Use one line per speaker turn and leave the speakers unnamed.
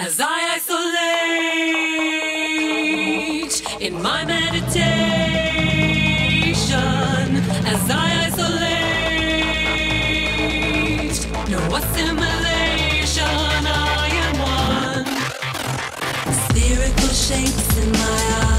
As I isolate in my meditation, as I isolate, no assimilation, I am one. Spherical shapes in my